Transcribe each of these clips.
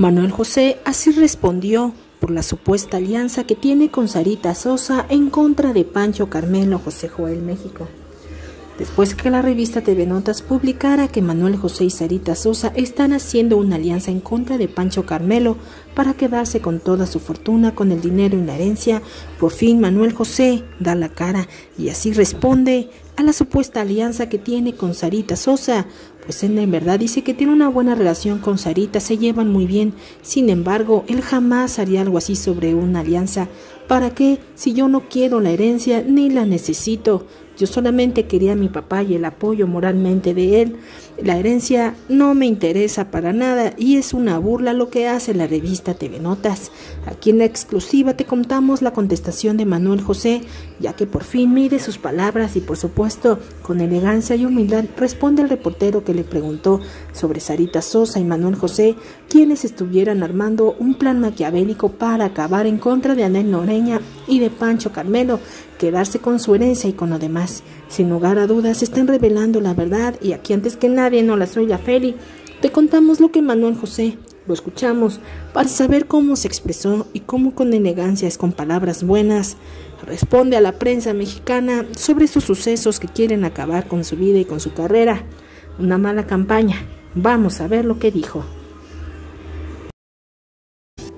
Manuel José así respondió por la supuesta alianza que tiene con Sarita Sosa en contra de Pancho Carmelo José Joel México. Después que la revista TV Notas publicara que Manuel José y Sarita Sosa están haciendo una alianza en contra de Pancho Carmelo para quedarse con toda su fortuna con el dinero y la herencia, por fin Manuel José da la cara y así responde a la supuesta alianza que tiene con Sarita Sosa, en verdad dice que tiene una buena relación con Sarita, se llevan muy bien, sin embargo, él jamás haría algo así sobre una alianza. ¿Para qué? Si yo no quiero la herencia ni la necesito. Yo solamente quería a mi papá y el apoyo moralmente de él. La herencia no me interesa para nada y es una burla lo que hace la revista TV Notas. Aquí en la exclusiva te contamos la contestación de Manuel José, ya que por fin mide sus palabras y por supuesto con elegancia y humildad responde al reportero que le preguntó sobre Sarita Sosa y Manuel José, quienes estuvieran armando un plan maquiavélico para acabar en contra de Anel Y de Pancho Carmelo, quedarse con su herencia y con lo demás. Sin lugar a dudas, están revelando la verdad y aquí antes que nadie, no la soy la Feli, te contamos lo que Manuel José lo escuchamos para saber cómo se expresó y cómo con elegancia es con palabras buenas responde a la prensa mexicana sobre sus sucesos que quieren acabar con su vida y con su carrera. Una mala campaña. Vamos a ver lo que dijo.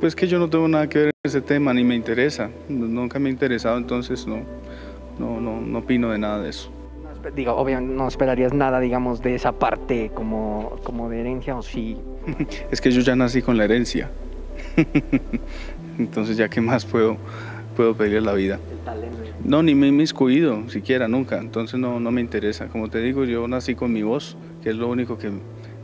Pues que yo no tengo nada que ver en ese tema, ni me interesa. Nunca me ha interesado, entonces no, no, no, no opino de nada de eso. Digo, obviamente no esperarías nada, digamos, de esa parte como, como de herencia o sí. es que yo ya nací con la herencia. entonces ya qué más puedo, puedo pedirle a la vida. No, ni me he inmiscuido siquiera, nunca. Entonces no, no me interesa. Como te digo, yo nací con mi voz, que es lo único que,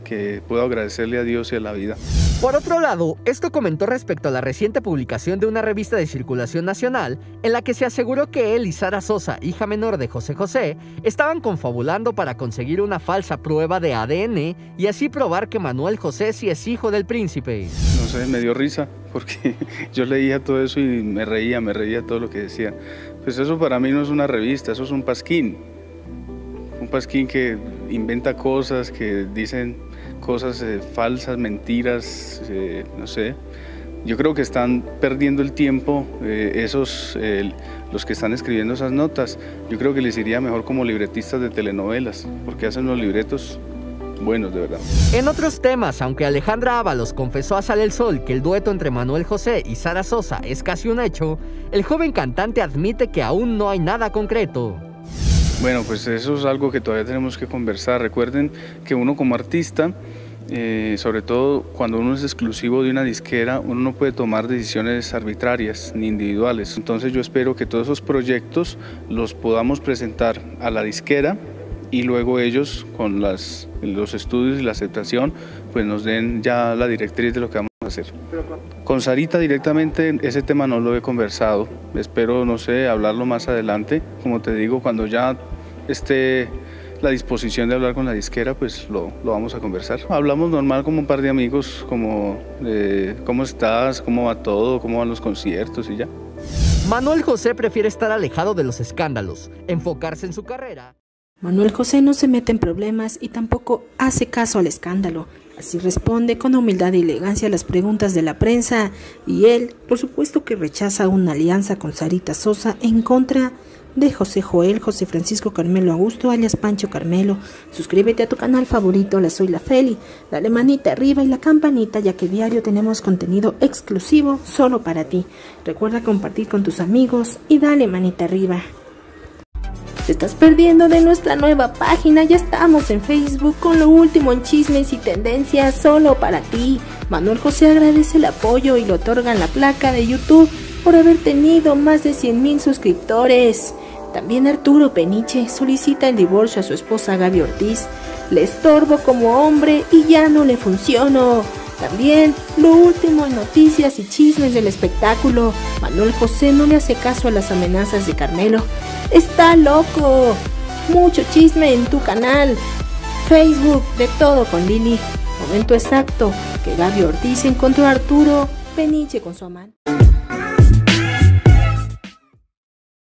que puedo agradecerle a Dios y a la vida. Por otro lado, esto comentó respecto a la reciente publicación de una revista de circulación nacional en la que se aseguró que él y Sara Sosa, hija menor de José José, estaban confabulando para conseguir una falsa prueba de ADN y así probar que Manuel José sí es hijo del príncipe. No sé, me dio risa porque yo leía todo eso y me reía, me reía todo lo que decía. Pues eso para mí no es una revista, eso es un pasquín. Un pasquín que inventa cosas, que dicen cosas eh, falsas, mentiras, eh, no sé. Yo creo que están perdiendo el tiempo eh, esos, los que están escribiendo esas notas. Yo creo que les iría mejor como libretistas de telenovelas, porque hacen los libretos buenos de verdad. En otros temas, aunque Alejandra Ábalos confesó a Sale el Sol que el dueto entre Manuel José y Sara Sosa es casi un hecho, el joven cantante admite que aún no hay nada concreto. Bueno, pues eso es algo que todavía tenemos que conversar. Recuerden que uno como artista, eh, sobre todo cuando uno es exclusivo de una disquera, uno no puede tomar decisiones arbitrarias ni individuales. Entonces yo espero que todos esos proyectos los podamos presentar a la disquera y luego ellos con las, los estudios y la aceptación pues nos den ya la directriz de lo que vamos a hacer. Con Sarita directamente ese tema no lo he conversado, espero no sé hablarlo más adelante, como te digo, cuando ya esté la disposición de hablar con la disquera, pues lo, lo, vamos a conversar. Hablamos normal como un par de amigos, como eh, cómo estás, cómo va todo, cómo van los conciertos y ya. Manuel José prefiere estar alejado de los escándalos, enfocarse en su carrera. Manuel José no se mete en problemas y tampoco hace caso al escándalo. Así responde con humildad y elegancia a las preguntas de la prensa y él, por supuesto que rechaza una alianza con Sarita Sosa en contra de José Joel, José Francisco Carmelo Augusto, alias Pancho Carmelo. Suscríbete a tu canal favorito, la soy la Feli. Dale manita arriba y la campanita ya que diario tenemos contenido exclusivo solo para ti. Recuerda compartir con tus amigos y dale manita arriba. Te estás perdiendo de nuestra nueva página, ya estamos en Facebook con lo último en chismes y tendencias solo para ti. Manuel José agradece el apoyo y le otorgan la placa de YouTube por haber tenido más de 100 mil suscriptores. También Arturo Peniche solicita el divorcio a su esposa Gaby Ortiz. Le estorbo como hombre y ya no le funciono. También lo último en noticias y chismes del espectáculo. Manuel José no le hace caso a las amenazas de Carmelo Está loco. Mucho chisme en tu canal. Facebook, de todo con Lili. Momento exacto que Gaby Ortiz encontró a Arturo Peniche con su amante.